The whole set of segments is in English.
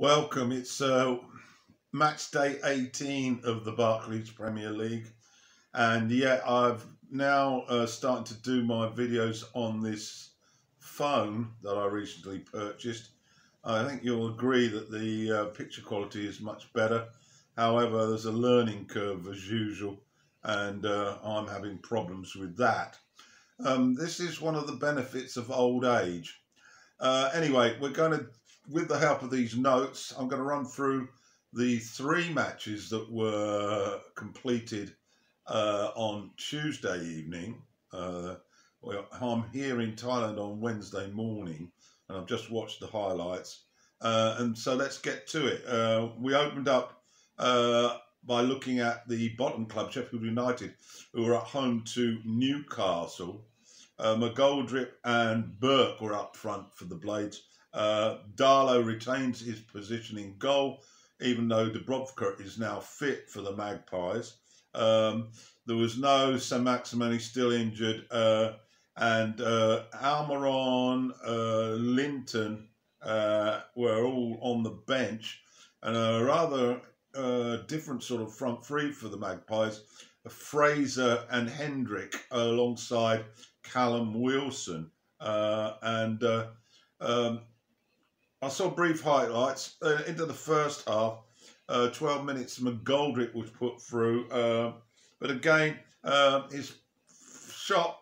Welcome. It's uh, match day 18 of the Barclays Premier League. And yeah, I've now uh, started to do my videos on this phone that I recently purchased. I think you'll agree that the uh, picture quality is much better. However, there's a learning curve as usual, and uh, I'm having problems with that. Um, this is one of the benefits of old age. Uh, anyway, we're going to with the help of these notes, I'm going to run through the three matches that were completed uh, on Tuesday evening. Uh, well, I'm here in Thailand on Wednesday morning, and I've just watched the highlights. Uh, and so let's get to it. Uh, we opened up uh, by looking at the bottom club, Sheffield United, who were at home to Newcastle. Uh, McGoldrick and Burke were up front for the Blades. Uh, Darlow retains his position in goal, even though Dubravka is now fit for the Magpies. Um, there was no Saint-Maximin, he's still injured. Uh, and uh, Almiron, uh, Linton uh, were all on the bench. And a rather uh, different sort of front three for the Magpies. Fraser and Hendrick alongside Callum Wilson. Uh, and um, I saw brief highlights uh, into the first half. Uh, 12 minutes, McGoldrick was put through. Uh, but again, uh, his shot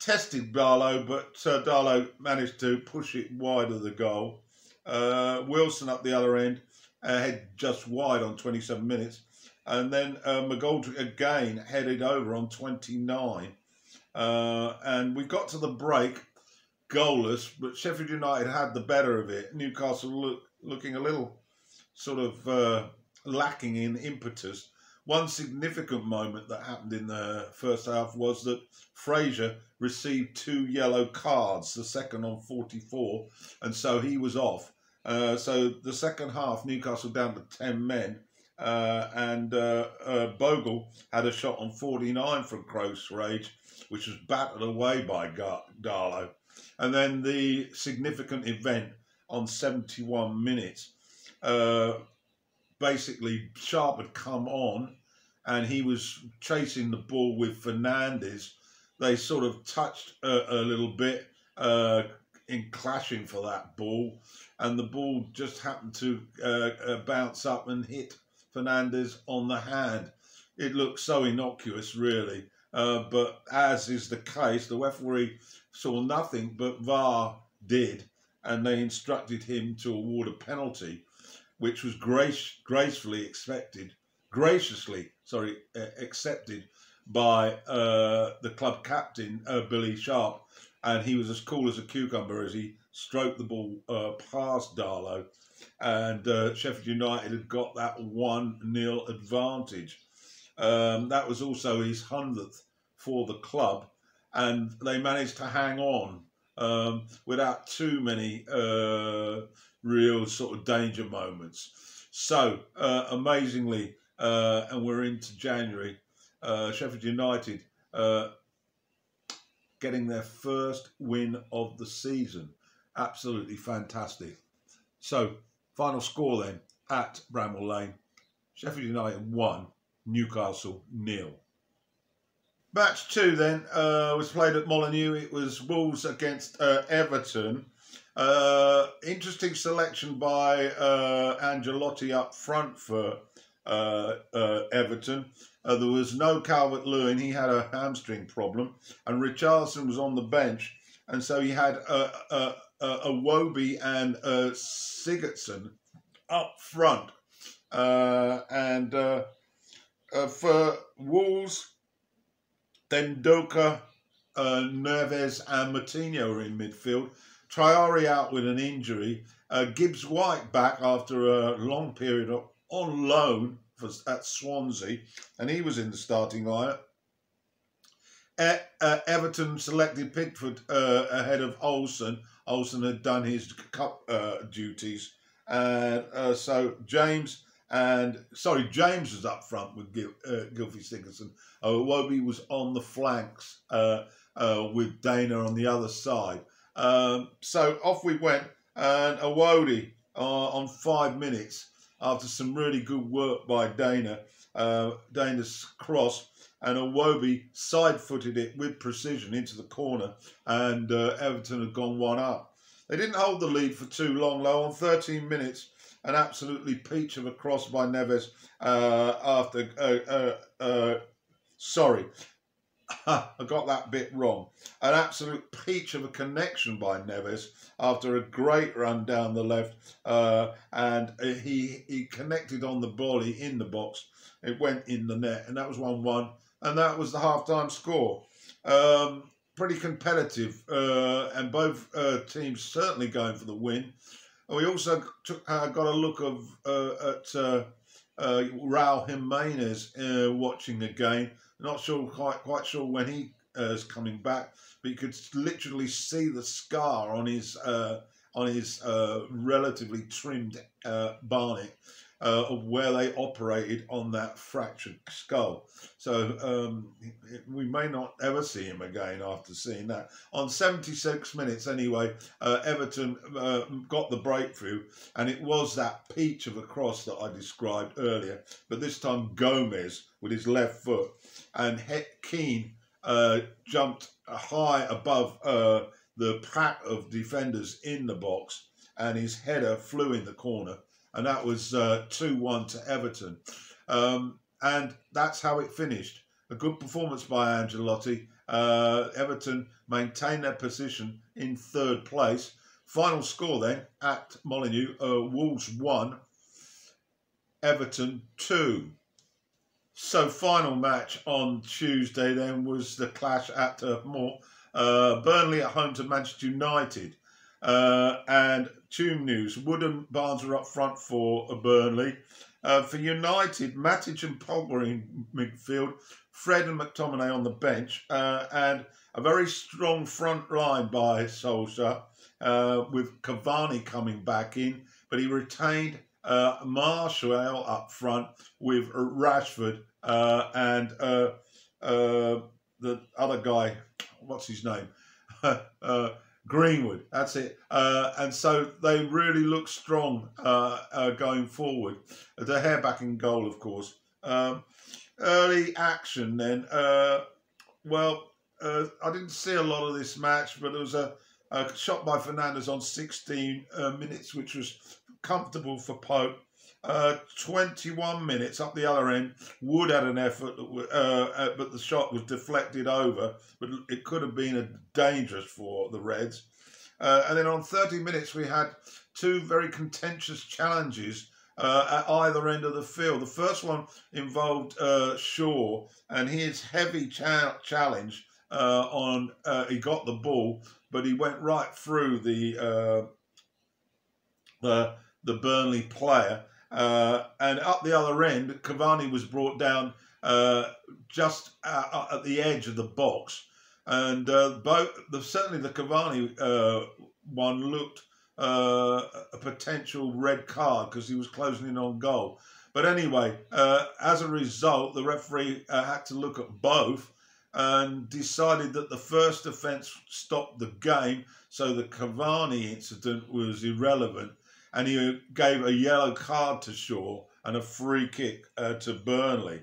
tested Darlow, but uh, Darlow managed to push it wide of the goal. Uh, Wilson up the other end, head just wide on 27 minutes. And then McGoldrick again headed over on 29. and we got to the break goalless, but Sheffield United had the better of it. Newcastle look, looking a little sort of uh, lacking in impetus. One significant moment that happened in the first half was that Fraser received two yellow cards, the second on 44, and so he was off. Uh, so the second half, Newcastle down to 10 men, uh, and uh, uh Bogle had a shot on 49 from close range, which was battered away by Gar- Darlow. And then the significant event on 71 minutes. Uh, basically, Sharp had come on and he was chasing the ball with Fernandes. They sort of touched a, a little bit uh, in clashing for that ball, and the ball just happened to uh, uh bounce up and hit Fernandes on the hand. It looked so innocuous, really. Uh, but as is the case, the referee saw nothing, but VAR did, and they instructed him to award a penalty, which was grace, gracefully expected, graciously, sorry, accepted by uh, the club captain, uh, Billy Sharp, and he was as cool as a cucumber as he stroked the ball uh, past Darlow, and uh, Sheffield United had got that 1 0 advantage. Um, that was also his 100th for the club, and they managed to hang on um, without too many uh, real sort of danger moments. So, uh, amazingly, uh, and we're into January, uh, Sheffield United uh, getting their first win of the season. Absolutely fantastic. So, final score then at Bramall Lane Sheffield United 1, Newcastle nil. Match two then uh, was played at Molineux. It was Wolves against uh, Everton. Uh, interesting selection by uh, Ancelotti up front for uh, uh, Everton. there was no Calvert Lewin. He had a hamstring problem. And Richarlison was on the bench. And so he had a, a, a Iwobi and a Sigurdsson up front. and for Wolves, Dendoncker, uh, Neves, and Moutinho are in midfield. Traoré out with an injury. Uh, Gibbs White back after a long period of, on loan for, at Swansea, and he was in the starting lineup. Uh, Everton selected Pickford uh, ahead of Olsen. Olsen had done his cup uh, duties, and uh, so James and sorry, James was up front with Gil, uh, Gylfi Sigurdsson. Uh, Iwobi was on the flanks uh, uh, with Dana on the other side. Um, so off we went, and Iwobi uh, on five minutes after some really good work by Dana. Uh, Dana's cross and Iwobi side-footed it with precision into the corner, and uh, Everton had gone one up. They didn't hold the lead for too long, though. On 13 minutes, an absolutely peach of a cross by Neves uh, after. Uh, uh, uh sorry, I got that bit wrong. An absolute peach of a connection by Neves after a great run down the left, uh, and he he connected on the volley in the box. It went in the net, and that was one-one, and that was the half-time score. Um, pretty competitive, uh, and both teams certainly going for the win. We also took, uh, got a look of uh, at uh, uh, Raul Jimenez watching the game. Not sure, quite quite sure when he uh, is coming back, but you could literally see the scar on his uh, on his uh, relatively trimmed uh, barnet uh, of where they operated on that fractured skull. So um, we may not ever see him again after seeing that. On 76 minutes, anyway, uh, Everton uh, got the breakthrough, and it was that peach of a cross that I described earlier, but this time Gomez with his left foot, and Keane uh, jumped high above uh, the pack of defenders in the box, and his header flew in the corner and that was uh, 2 1 to Everton. Um, and that's how it finished. A good performance by Ancelotti. Uh, Everton maintained their position in third place. Final score then at Molineux uh, Wolves 1, Everton 2. So, final match on Tuesday then was the clash at Turf Moor. Uh, Burnley at home to Manchester United. Uh, and Team News, Wood and Barnes are up front for Burnley. Uh, for United, Matic and Pogba in midfield, Fred and McTominay on the bench, uh, and a very strong front line by Solskjaer, uh, with Cavani coming back in, but he retained uh, Martial up front with Rashford uh, and uh, the other guy, what's his name? Greenwood. That's it. Uh, and so they really look strong uh, uh, going forward. De Gea back in goal, of course. Um, early action then. Uh, well, uh, I didn't see a lot of this match, but there was a, a shot by Fernandes on 16 uh, minutes, which was comfortable for Pope. Uh, 21 minutes up the other end. Wood had an effort, uh, uh, but the shot was deflected over. But it could have been dangerous for the Reds. Uh, and then on 30 minutes, we had two very contentious challenges uh, at either end of the field. The first one involved uh, Shaw and his heavy cha challenge on he got the ball, but he went right through the the the Burnley player uh, and up the other end, Cavani was brought down uh, just uh, at the edge of the box. And uh, both, the, certainly the Cavani uh, one looked uh, a potential red card because he was closing in on goal. But anyway, as a result, the referee had to look at both and decided that the first offence stopped the game, so the Cavani incident was irrelevant and he gave a yellow card to Shaw and a free kick uh, to Burnley.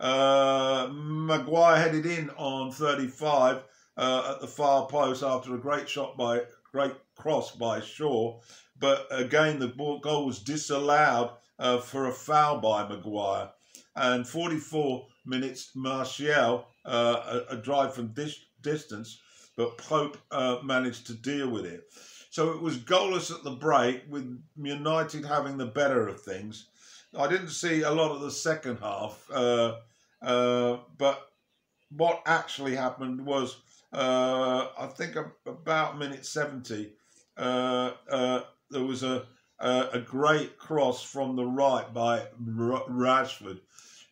Uh, Maguire headed in on 35 uh, at the far post after a great shot by great cross by Shaw, but again the goal was disallowed uh, for a foul by Maguire. And 44 minutes, Martial uh, a, a, drive from dis- distance, but Pope uh, managed to deal with it. So it was goalless at the break, with United having the better of things. I didn't see a lot of the second half, uh, uh, but what actually happened was, uh, I think about minute 70, uh, uh, there was a, a, a great cross from the right by Rashford,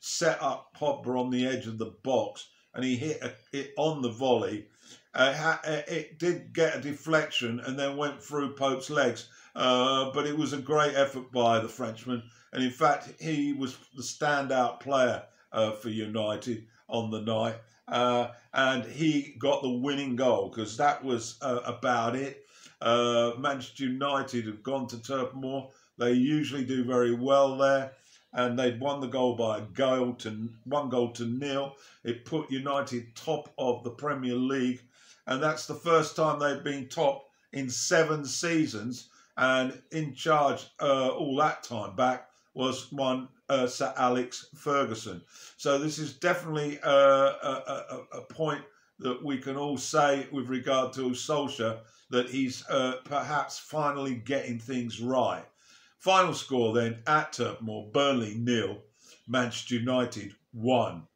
set up Pogba on the edge of the box, and he hit it on the volley uh, it did get a deflection and then went through Pope's legs. Uh, but it was a great effort by the Frenchman. And in fact, he was the standout player uh, for United on the night. Uh, and he got the winning goal because that was uh, about it. Uh, Manchester United have gone to Turf Moor. They usually do very well there, and they'd won the goal by a goal to one goal to nil. It put United top of the Premier League, and that's the first time they've been top in seven seasons. And in charge uh, all that time back was one uh, Sir Alex Ferguson. So this is definitely uh, a, a, a, point that we can all say with regard to Solskjaer that he's uh, perhaps finally getting things right. Final score then at Turf Moor, Burnley nil, Manchester United one.